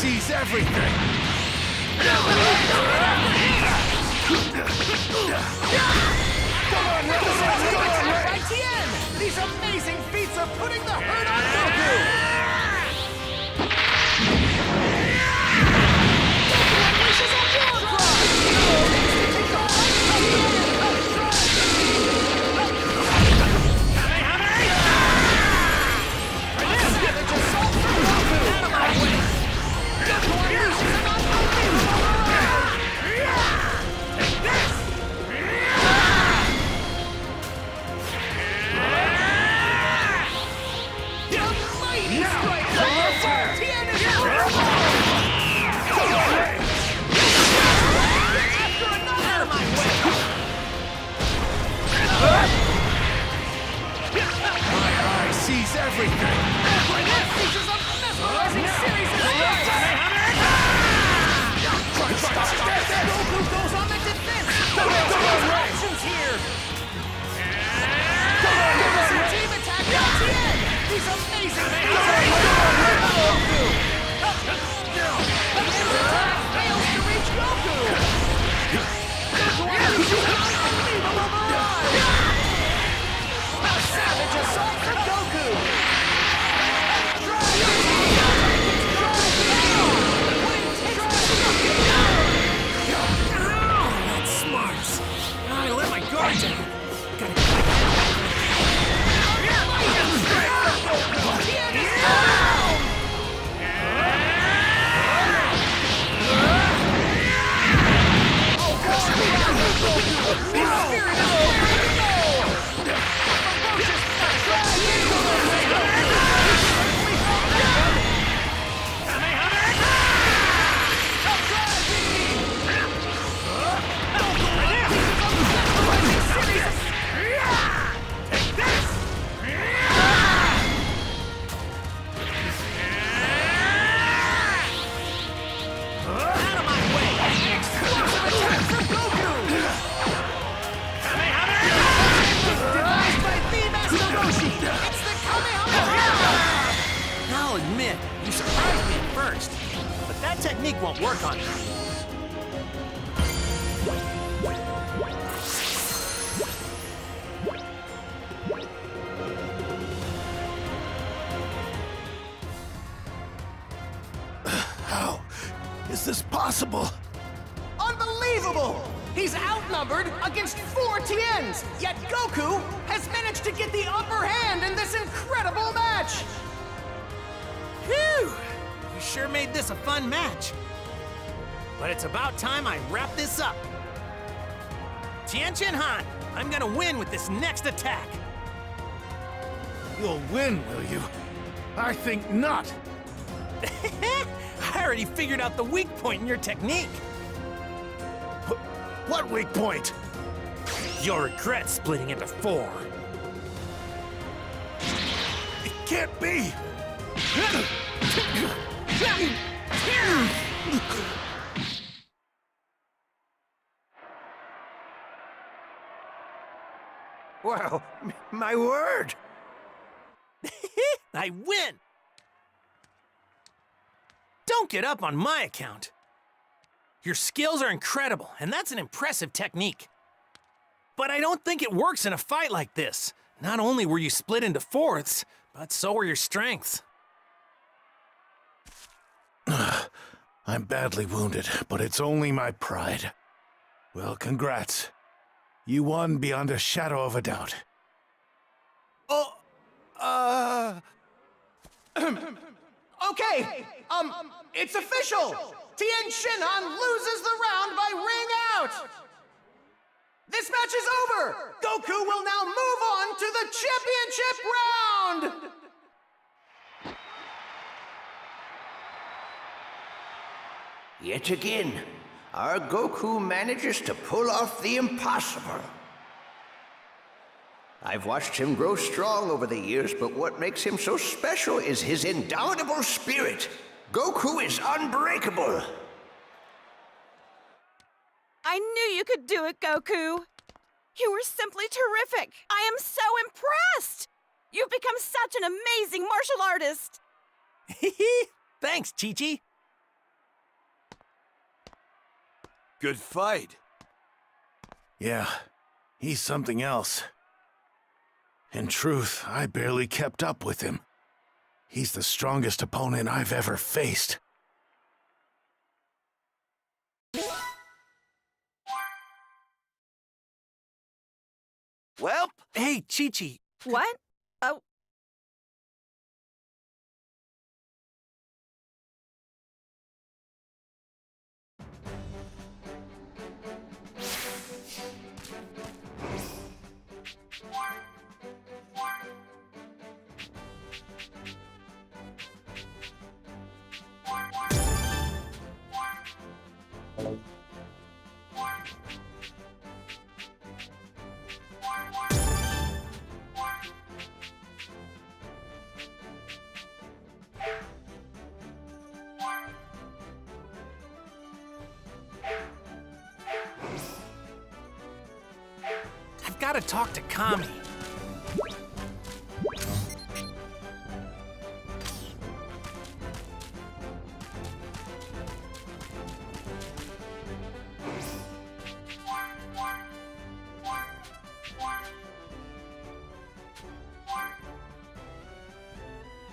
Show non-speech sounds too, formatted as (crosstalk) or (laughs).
sees everything! Come on! Come on! These amazing feats are These amazing feats are Goku! His attack fails to reach Goku! Goku unleashes an unbelievable barrage! A savage assault from Goku! That's smart. I let my guard down. Out that technique won't work on me. (sighs) How is this possible? Unbelievable! He's outnumbered against four Tiens, yet Goku has managed to get the upper hand in this incredible match! Phew! You sure made this a fun match. But it's about time I wrap this up. Tien Shin Han, I'm gonna win with this next attack. You'll win, will you? I think not. (laughs) I already figured out the weak point in your technique. What weak point? You'll regret splitting into four. It can't be! (laughs) M- my word! (laughs) I win! Don't get up on my account. Your skills are incredible, and that's an impressive technique. But I don't think it works in a fight like this. Not only were you split into fourths, but so were your strengths. I'm badly wounded, but it's only my pride. Well, congrats. You won beyond a shadow of a doubt. Oh, uh. (clears throat) Okay, um, it's official! Tien Shinhan loses the round by ring out! This match is over! Goku will now move on to the championship round! Yet again, our Goku manages to pull off the impossible. I've watched him grow strong over the years, but what makes him so special is his indomitable spirit. Goku is unbreakable. I knew you could do it, Goku. You were simply terrific. I am so impressed. You've become such an amazing martial artist. (laughs) Thanks, Chi Chi. Good fight. Yeah, he's something else. In truth, I barely kept up with him. He's the strongest opponent I've ever faced. Well, hey, Chi-Chi. What? Oh, I've got to talk to Kami.